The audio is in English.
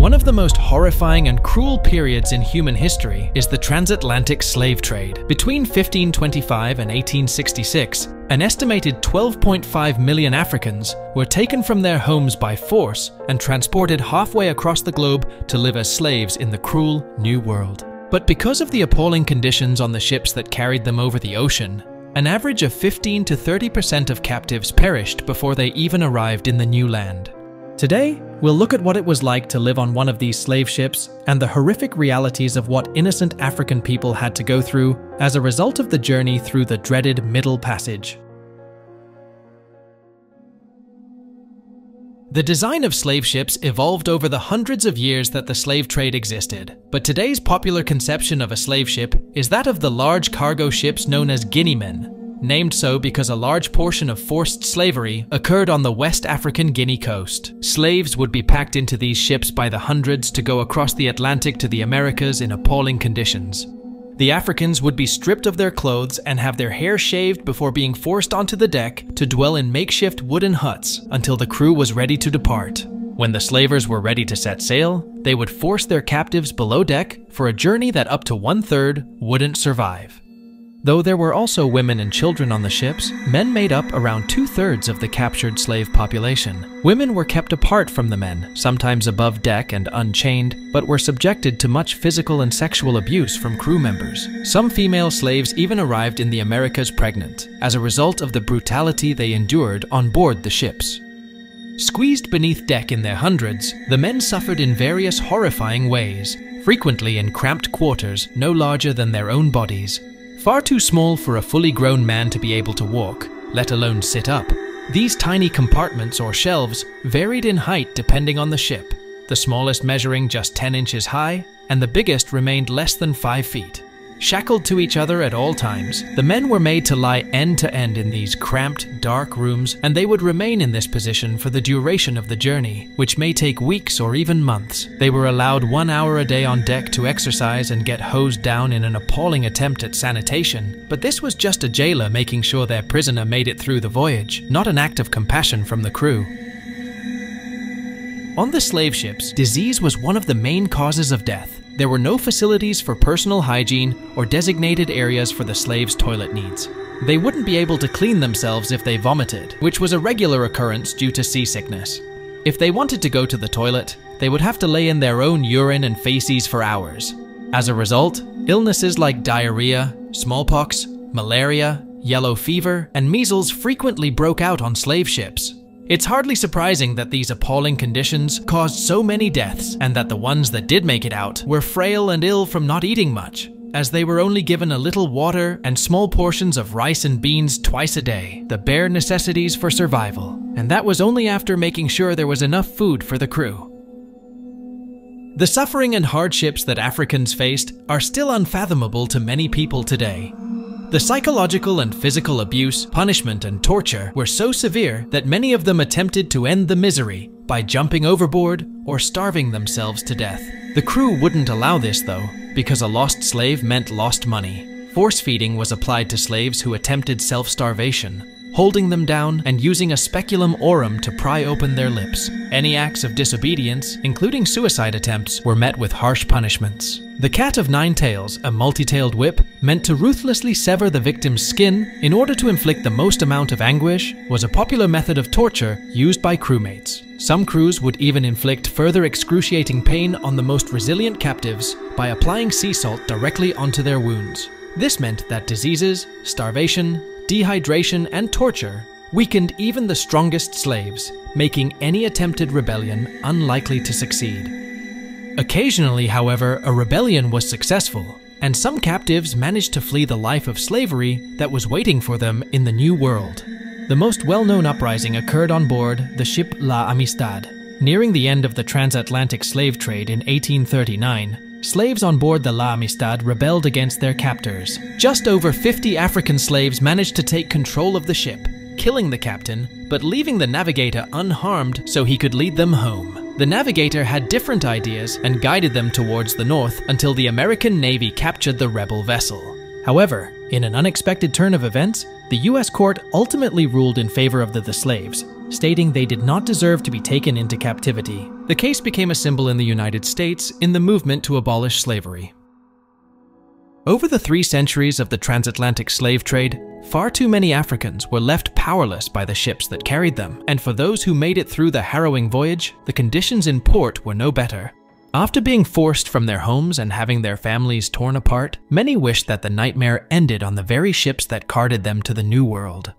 One of the most horrifying and cruel periods in human history is the transatlantic slave trade. Between 1525 and 1866, an estimated 12.5 million Africans were taken from their homes by force and transported halfway across the globe to live as slaves in the cruel New World. But because of the appalling conditions on the ships that carried them over the ocean, an average of 15 to 30% of captives perished before they even arrived in the new land. Today, we'll look at what it was like to live on one of these slave ships and the horrific realities of what innocent African people had to go through as a result of the journey through the dreaded Middle Passage. The design of slave ships evolved over the hundreds of years that the slave trade existed, but today's popular conception of a slave ship is that of the large cargo ships known as Guineamen, named so because a large portion of forced slavery occurred on the West African Guinea coast. Slaves would be packed into these ships by the hundreds to go across the Atlantic to the Americas in appalling conditions. The Africans would be stripped of their clothes and have their hair shaved before being forced onto the deck to dwell in makeshift wooden huts until the crew was ready to depart. When the slavers were ready to set sail, they would force their captives below deck for a journey that up to one third wouldn't survive. Though there were also women and children on the ships, men made up around two thirds of the captured slave population. Women were kept apart from the men, sometimes above deck and unchained, but were subjected to much physical and sexual abuse from crew members. Some female slaves even arrived in the Americas pregnant, as a result of the brutality they endured on board the ships. Squeezed beneath deck in their hundreds, the men suffered in various horrifying ways, frequently in cramped quarters no larger than their own bodies, Far too small for a fully grown man to be able to walk, let alone sit up. These tiny compartments or shelves varied in height depending on the ship, the smallest measuring just 10 inches high, and the biggest remained less than 5 feet. Shackled to each other at all times, the men were made to lie end to end in these cramped, dark rooms, and they would remain in this position for the duration of the journey, which may take weeks or even months. They were allowed one hour a day on deck to exercise and get hosed down in an appalling attempt at sanitation, but this was just a jailer making sure their prisoner made it through the voyage, not an act of compassion from the crew. On the slave ships, disease was one of the main causes of death. There were no facilities for personal hygiene or designated areas for the slaves' toilet needs. They wouldn't be able to clean themselves if they vomited, which was a regular occurrence due to seasickness. If they wanted to go to the toilet, they would have to lay in their own urine and feces for hours. As a result, illnesses like diarrhea, smallpox, malaria, yellow fever, and measles frequently broke out on slave ships. It's hardly surprising that these appalling conditions caused so many deaths and that the ones that did make it out were frail and ill from not eating much, as they were only given a little water and small portions of rice and beans twice a day, the bare necessities for survival. And that was only after making sure there was enough food for the crew. The suffering and hardships that Africans faced are still unfathomable to many people today, the psychological and physical abuse, punishment, and torture were so severe that many of them attempted to end the misery by jumping overboard or starving themselves to death. The crew wouldn't allow this, though, because a lost slave meant lost money. Force feeding was applied to slaves who attempted self starvation, holding them down and using a speculum oris to pry open their lips. Any acts of disobedience, including suicide attempts, were met with harsh punishments. The cat of nine tails, a multi-tailed whip, meant to ruthlessly sever the victim's skin in order to inflict the most amount of anguish, was a popular method of torture used by crewmates. Some crews would even inflict further excruciating pain on the most resilient captives by applying sea salt directly onto their wounds. This meant that diseases, starvation, dehydration, and torture weakened even the strongest slaves, making any attempted rebellion unlikely to succeed. Occasionally, however, a rebellion was successful, and some captives managed to flee the life of slavery that was waiting for them in the New World. The most well-known uprising occurred on board the ship La Amistad. Nearing the end of the transatlantic slave trade in 1839, Slaves on board the La Amistad rebelled against their captors. Just over 50 African slaves managed to take control of the ship, killing the captain, but leaving the navigator unharmed so he could lead them home. The navigator had different ideas and guided them towards the north until the American Navy captured the rebel vessel. However, in an unexpected turn of events, the US court ultimately ruled in favor of the, the slaves, stating they did not deserve to be taken into captivity. The case became a symbol in the United States in the movement to abolish slavery. Over the three centuries of the transatlantic slave trade, far too many Africans were left powerless by the ships that carried them, and for those who made it through the harrowing voyage, the conditions in port were no better. After being forced from their homes and having their families torn apart, many wished that the nightmare ended on the very ships that carted them to the New World.